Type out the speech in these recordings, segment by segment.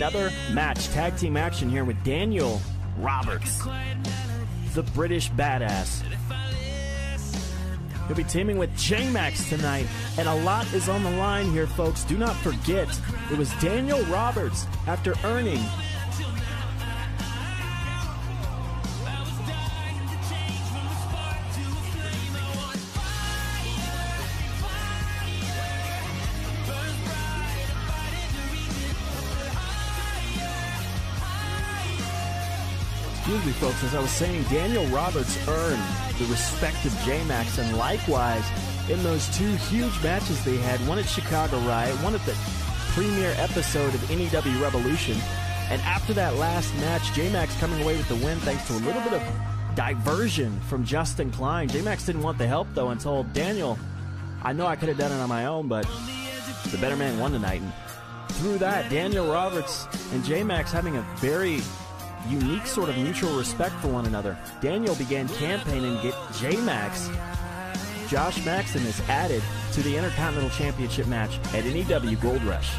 another match, tag team action here with Daniel Roberts, the British badass. He'll be teaming with J-Max tonight, and a lot is on the line here, folks. Do not forget, it was Daniel Roberts after earning folks. As I was saying, Daniel Roberts earned the respect of J-Max, and likewise, in those two huge matches they had, one at Chicago Riot, one at the premiere episode of NEW Revolution, and after that last match, J-Max coming away with the win thanks to a little bit of diversion from Justin Klein. J-Max didn't want the help, though, and told Daniel, I know I could have done it on my own, but the better man won tonight. And through that, Daniel Roberts and J-Max having a very unique sort of mutual respect for one another. Daniel began campaigning to get J Max. Josh Maxson is added to the Intercontinental Championship match at NEW Gold Rush.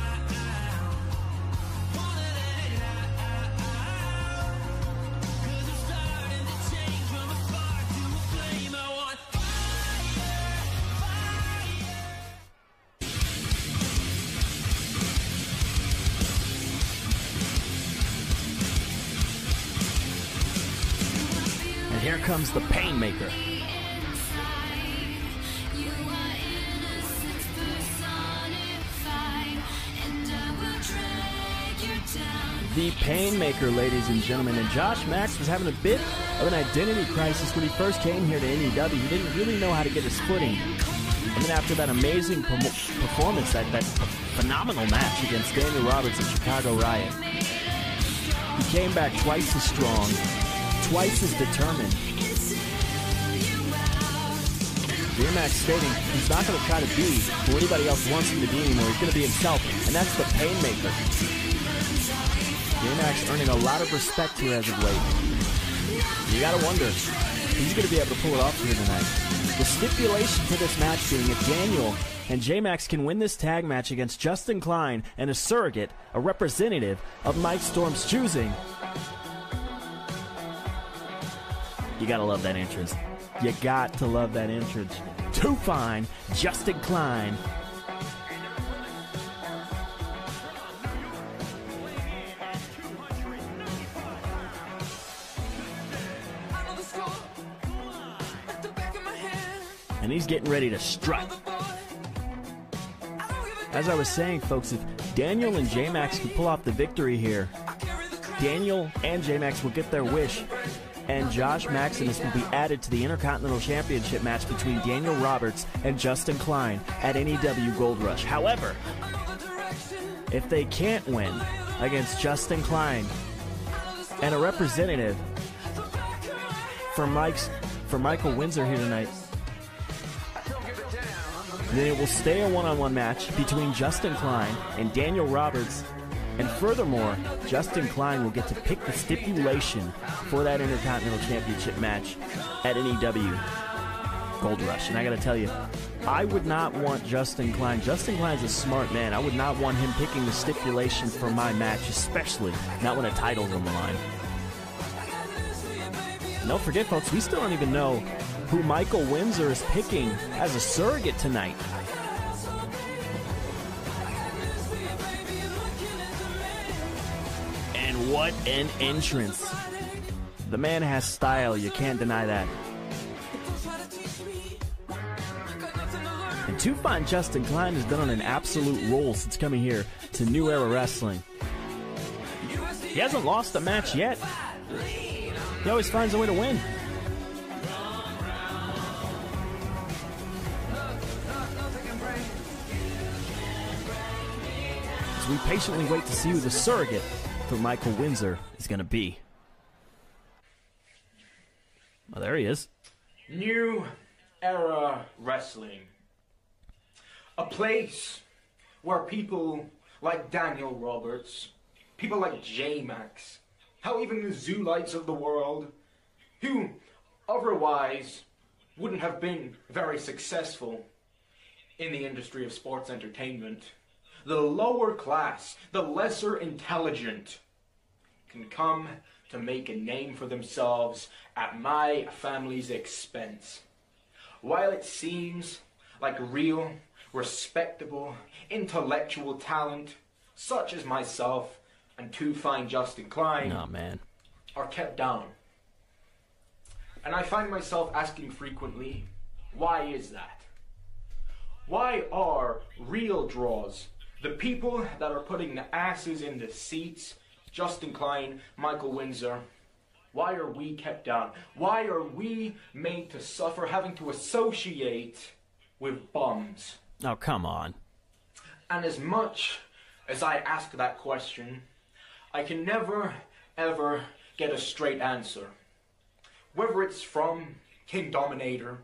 Comes the Painmaker. The Painmaker, ladies and gentlemen. And Josh Max was having a bit of an identity crisis when he first came here to NEW. He didn't really know how to get his footing. And then after that amazing performance, that, that phenomenal match against Daniel Roberts at Chicago Riot, he came back twice as strong, twice as determined. J-Max stating he's not going to try to be who anybody else wants him to be anymore. He's going to be himself, and that's the Painmaker. J-Max earning a lot of respect here as of late. You got to wonder, he's going to be able to pull it off here tonight. The stipulation for this match being if Daniel and J-Max can win this tag match against Justin Klein and a surrogate, a representative of Mike Storm's choosing, you gotta love that entrance. You got to love that entrance. Too fine, Justin Klein. And he's getting ready to strut. As I was saying, folks, if Daniel and J-Max can pull off the victory here, Daniel and J-Max will get their wish and Josh Maximus will be added to the Intercontinental Championship match between Daniel Roberts and Justin Klein at NEW Gold Rush. However, if they can't win against Justin Klein and a representative for Mike's for Michael Windsor here tonight, then it will stay a one-on-one match between Justin Klein and Daniel Roberts and furthermore, Justin Klein will get to pick the stipulation for that Intercontinental Championship match at NEW Gold Rush. And I got to tell you, I would not want Justin Klein. Justin Klein's a smart man. I would not want him picking the stipulation for my match, especially not when a title's on the line. Don't forget, folks, we still don't even know who Michael Windsor is picking as a surrogate tonight. What an entrance! The man has style, you can't deny that. And Too Fine Justin Klein has been on an absolute roll since coming here to New Era Wrestling. He hasn't lost a match yet. He always finds a way to win. As we patiently wait to see who the surrogate for Michael Windsor is going to be. Well, there he is. New Era Wrestling. A place where people like Daniel Roberts, people like J Max, how even the Zoolites of the world, who otherwise wouldn't have been very successful in the industry of sports entertainment, the lower class, the lesser intelligent, can come to make a name for themselves at my family's expense. While it seems like real, respectable, intellectual talent, such as myself and Too Fine Justin Klein, Oh man. are kept down. And I find myself asking frequently, why is that? Why are real draws, the people that are putting the asses in the seats, Justin Klein, Michael Windsor, why are we kept down? Why are we made to suffer having to associate with bums? Oh come on. And as much as I ask that question, I can never, ever get a straight answer. Whether it's from King Dominator,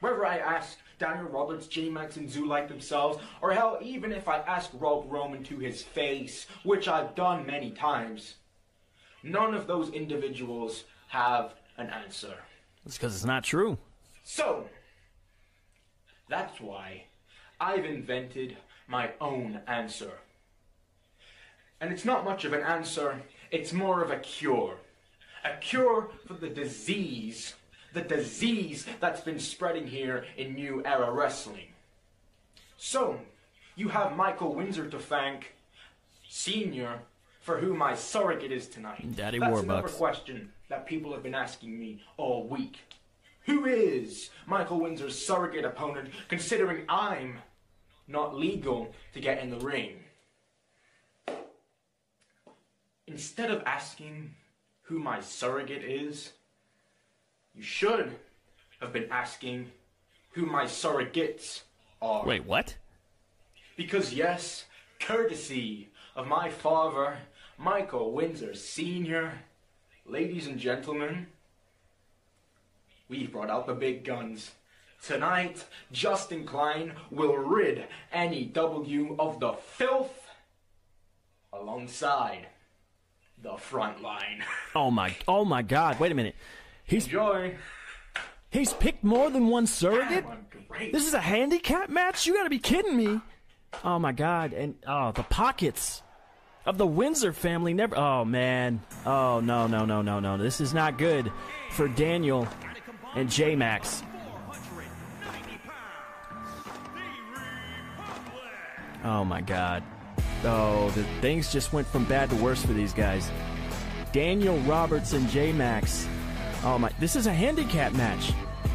whether I ask Daniel Roberts, J Max, and Zoo like themselves, or hell, even if I ask Rob Roman to his face, which I've done many times, none of those individuals have an answer. It's because it's not true. So, that's why I've invented my own answer. And it's not much of an answer, it's more of a cure. A cure for the disease, the disease that's been spreading here in New Era Wrestling. So, you have Michael Windsor to thank, Senior, for who my surrogate is tonight. Daddy That's Warbucks. another question that people have been asking me all week. Who is Michael Windsor's surrogate opponent, considering I'm not legal to get in the ring? Instead of asking who my surrogate is, you should have been asking who my surrogates are. Wait, what? Because, yes, courtesy of my father, Michael Windsor Sr., ladies and gentlemen, we've brought out the big guns. Tonight, Justin Klein will rid NEW of the filth alongside the front line. Oh my oh my god, wait a minute. He's Enjoy. he's picked more than one surrogate? This is a handicap match? You gotta be kidding me. Oh my god, and oh the pockets of the Windsor family never oh man. Oh no no no no no. This is not good for Daniel and J Max. Oh my god. Oh, the things just went from bad to worse for these guys. Daniel Roberts and J Max. Oh my, this is a handicap match.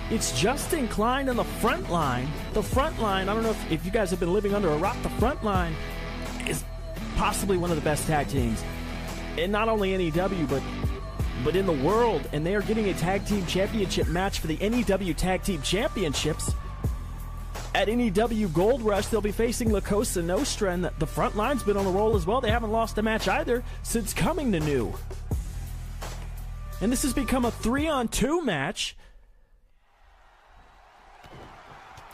It's Justin Klein on the front line. The front line, I don't know if, if you guys have been living under a rock, the front line is possibly one of the best tag teams. And not only NEW, but but in the world. And they are getting a tag team championship match for the NEW Tag Team Championships. At NEW Gold Rush, they'll be facing La Cosa Nostra, and the- the front line's been on the roll as well. They haven't lost a match either since coming to New. And this has become a three on two match.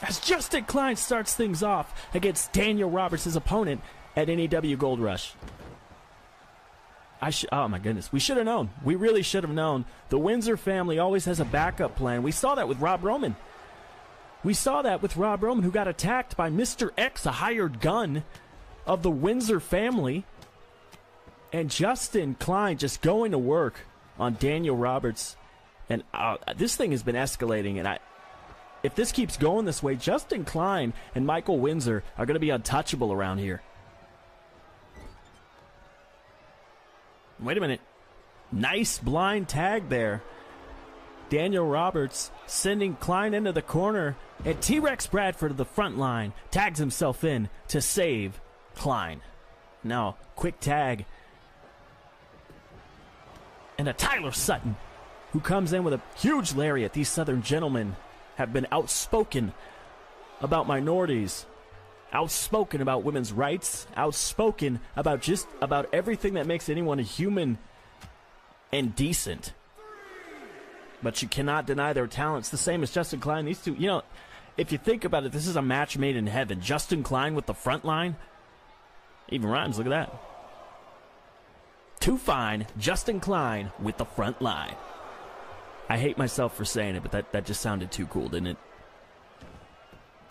As Justin Klein starts things off against Daniel Roberts, his opponent at NEW Gold Rush. I sh- oh my goodness, we should have known. We really should have known. The Windsor family always has a backup plan. We saw that with Rob Roman. We saw that with Rob Roman, who got attacked by Mr. X, a hired gun of the Windsor family. And Justin Klein just going to work on Daniel Roberts. And uh, this thing has been escalating. And I, if this keeps going this way, Justin Klein and Michael Windsor are going to be untouchable around here. Wait a minute. Nice blind tag there. Daniel Roberts sending Klein into the corner, and T Rex Bradford of the front line tags himself in to save Klein. Now, quick tag. And a Tyler Sutton who comes in with a huge lariat. These Southern gentlemen have been outspoken about minorities, outspoken about women's rights, outspoken about just about everything that makes anyone a human and decent but you cannot deny their talents. The same as Justin Klein. These two, you know, if you think about it, this is a match made in heaven. Justin Klein with the front line. Even rhymes, look at that. Too fine, Justin Klein with the front line. I hate myself for saying it, but that, that just sounded too cool, didn't it?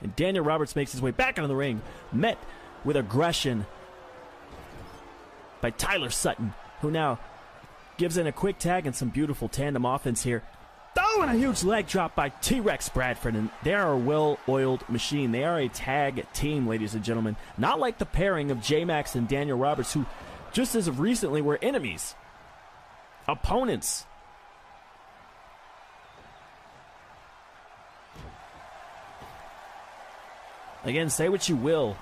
And Daniel Roberts makes his way back into the ring, met with aggression by Tyler Sutton, who now gives in a quick tag and some beautiful tandem offense here. Oh, and a huge leg drop by T Rex Bradford. And they are a well oiled machine. They are a tag team, ladies and gentlemen. Not like the pairing of J Max and Daniel Roberts, who just as of recently were enemies, opponents. Again, say what you will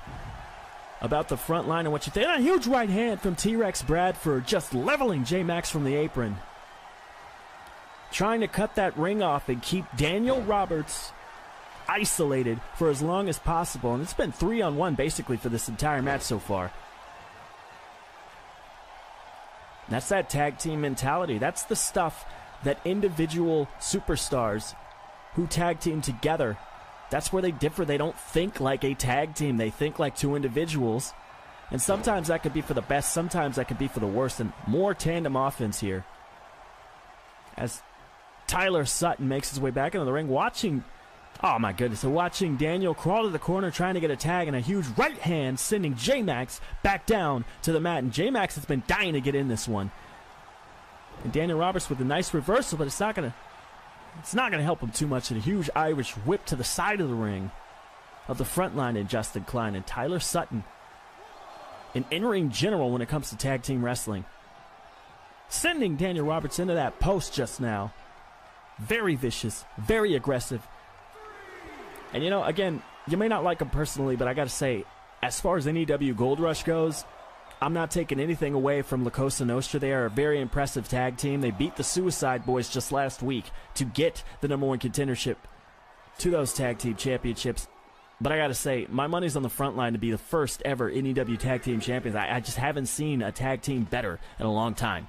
about the front line and what you think. And a huge right hand from T Rex Bradford, just leveling J Max from the apron. Trying to cut that ring off and keep Daniel Roberts isolated for as long as possible. And it's been three on one basically for this entire match so far. That's that tag team mentality. That's the stuff that individual superstars who tag team together that's where they differ. They don't think like a tag team, they think like two individuals. And sometimes that could be for the best, sometimes that could be for the worst. And more tandem offense here. As Tyler Sutton makes his way back into the ring, watching. Oh my goodness, so watching Daniel crawl to the corner trying to get a tag and a huge right hand sending J Max back down to the mat. And J Max has been dying to get in this one. And Daniel Roberts with a nice reversal, but it's not going to it's not to help him too much. And a huge Irish whip to the side of the ring of the front line in Justin Klein and Tyler Sutton. An in-ring general when it comes to tag team wrestling. Sending Daniel Roberts into that post just now. Very vicious, very aggressive. And you know, again, you may not like him personally, but I got to say, as far as NEW Gold Rush goes, I'm not taking anything away from La Cosa Nostra. They are a very impressive tag team. They beat the Suicide Boys just last week to get the number one contendership to those tag team championships. But I got to say, my money's on the front line to be the first ever NEW tag team champions. I, I just haven't seen a tag team better in a long time.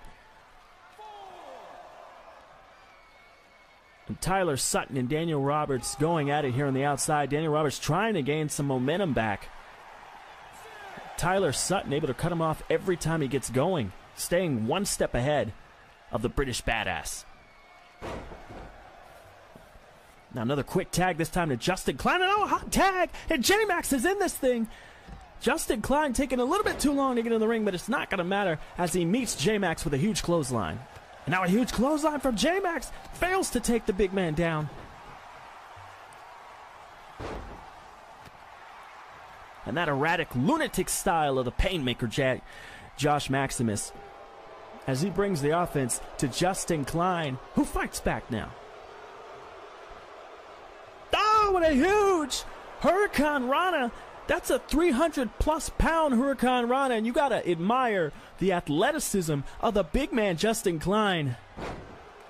And Tyler Sutton and Daniel Roberts going at it here on the outside. Daniel Roberts trying to gain some momentum back. Tyler Sutton able to cut him off every time he gets going, staying one step ahead of the British badass. Now another quick tag this time to Justin Klein. Oh, hot tag! And J Max is in this thing. Justin Klein taking a little bit too long to get in the ring, but it's not going to matter as he meets J Max with a huge clothesline. And now a huge clothesline from J Max fails to take the big man down. and that erratic lunatic style of the Painmaker Jack, Josh Maximus, as he brings the offense to Justin Klein, who fights back now. Oh, what a huge hurricanrana! That's a 300 plus pound hurricanrana, and you gotta admire the athleticism of the big man Justin Klein.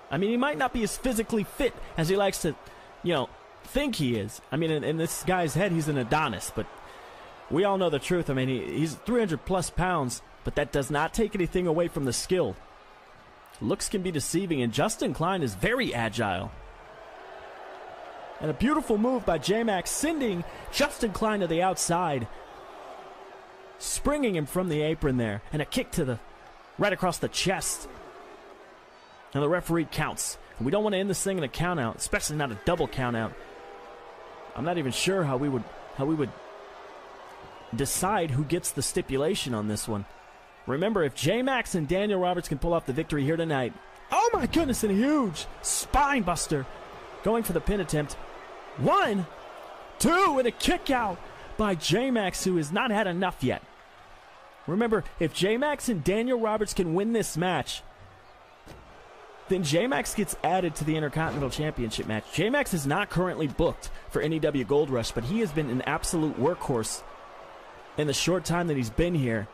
I mean, he might not be as physically fit as he likes to, you know, think he is. I mean, in, in this guy's head, he's an Adonis, but we all know the truth. I mean, he, he's 300 plus pounds, but that does not take anything away from the skill. Looks can be deceiving, and Justin Klein is very agile. And a beautiful move by J Max, sending Justin Klein to the outside, springing him from the apron there, and a kick to the right across the chest. And the referee counts. And we don't want to end this thing in a countout, especially not a double countout. I'm not even sure how we would how we would decide who gets the stipulation on this one. Remember, if J Max and Daniel Roberts can pull off the victory here tonight, oh my goodness, and a huge spine buster going for the pin attempt. One, two, and a kick out by J Max, who has not had enough yet. Remember, if J Max and Daniel Roberts can win this match, then J Max gets added to the Intercontinental Championship match. J Max is not currently booked for NEW Gold Rush, but he has been an absolute workhorse in the short time that he's been here.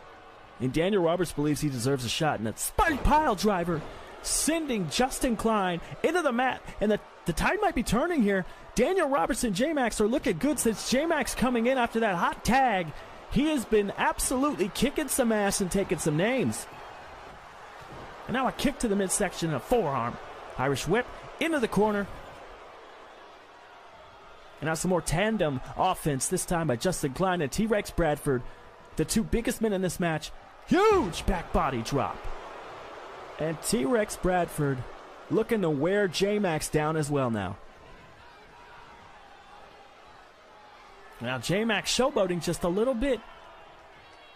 And Daniel Roberts believes he deserves a shot. And that spike pile driver sending Justin Klein into the mat. And the, the tide might be turning here. Daniel Robertson, and J Max are looking good since J Max coming in after that hot tag. He has been absolutely kicking some ass and taking some names. And now a kick to the midsection, a forearm. Irish whip into the corner. And now some more tandem offense, this time by Justin Klein and T Rex Bradford, the two biggest men in this match. Huge back body drop. And T Rex Bradford looking to wear J Max down as well now. Now J Max showboating just a little bit.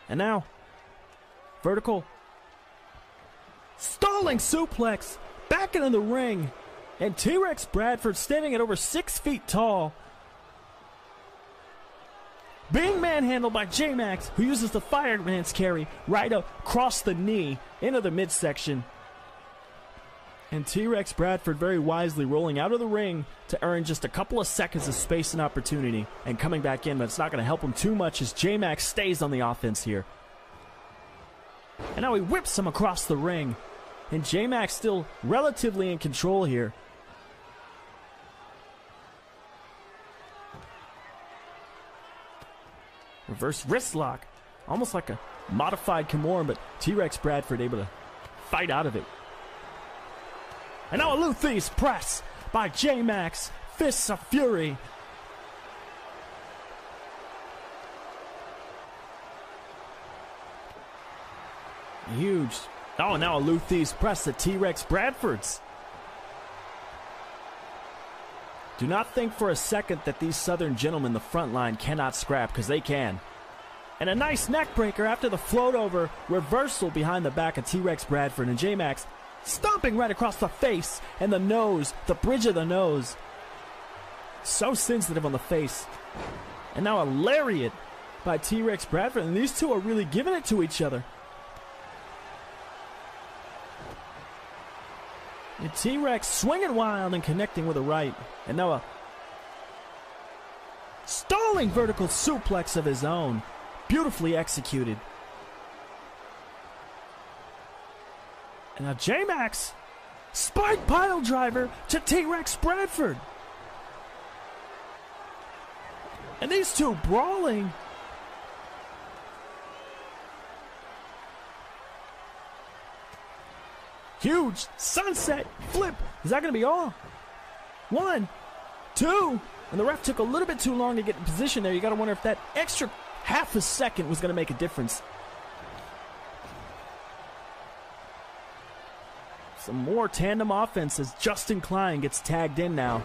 And now, vertical. Stalling suplex back into the ring. And T Rex Bradford standing at over six feet tall. Being manhandled by J Max, who uses the fireman's carry right across the knee into the midsection. And T Rex Bradford very wisely rolling out of the ring to earn just a couple of seconds of space and opportunity and coming back in, but it's not going to help him too much as J Max stays on the offense here. And now he whips him across the ring. And J Max still relatively in control here. Reverse wrist lock. Almost like a modified Kimura, but T Rex Bradford able to fight out of it. And now a Lou press by J Max. Fists of Fury. Huge. Oh, now a Lou press to T Rex Bradford's. Do not think for a second that these Southern gentlemen, the front line, cannot scrap, because they can. And a nice neck breaker after the float over reversal behind the back of T Rex Bradford and J Max stomping right across the face and the nose, the bridge of the nose. So sensitive on the face. And now a lariat by T Rex Bradford, and these two are really giving it to each other. T Rex swinging wild and connecting with a right. And now a stalling vertical suplex of his own. Beautifully executed. And now J Max. Spike pile driver to T Rex Bradford. And these two brawling. Huge sunset flip. Is that going to be all? One, two. And the ref took a little bit too long to get in position there. You got to wonder if that extra half a second was going to make a difference. Some more tandem offense as Justin Klein gets tagged in now.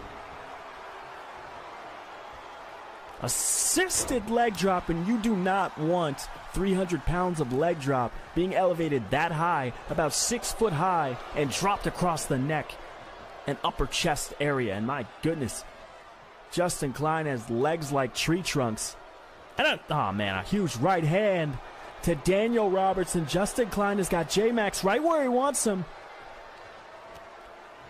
Assisted leg drop, and you do not want 300 pounds of leg drop being elevated that high, about six foot high, and dropped across the neck and upper chest area. And my goodness, Justin Klein has legs like tree trunks. And a, oh man, a huge right hand to Daniel Robertson. Justin Klein has got J Max right where he wants him.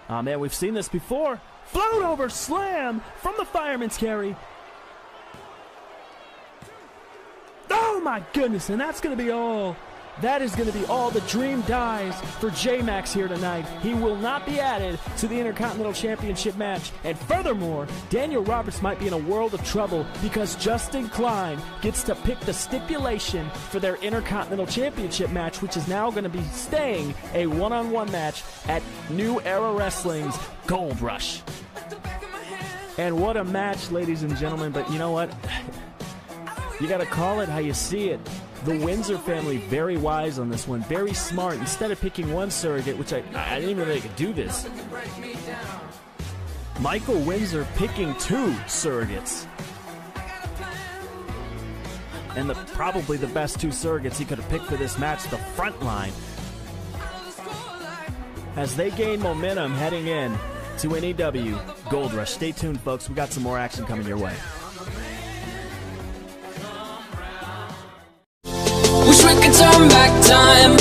Oh man, we've seen this before. Float over slam from the fireman's carry. Oh my goodness, and that's going to be all. That is going to be all. The dream dies for J Max here tonight. He will not be added to the Intercontinental Championship match. And furthermore, Daniel Roberts might be in a world of trouble because Justin Klein gets to pick the stipulation for their Intercontinental Championship match, which is now going to be staying a one on one match at New Era Wrestling's Gold Rush. And what a match, ladies and gentlemen. But you know what? You got to call it how you see it. The Windsor family, very wise on this one, very smart. Instead of picking one surrogate, which I, I didn't even know they could do this, Michael Windsor picking two surrogates. And the, probably the best two surrogates he could have picked for this match, the front line. As they gain momentum heading in to NEW Gold Rush. Stay tuned, folks. We got some more action coming your way. Turn back time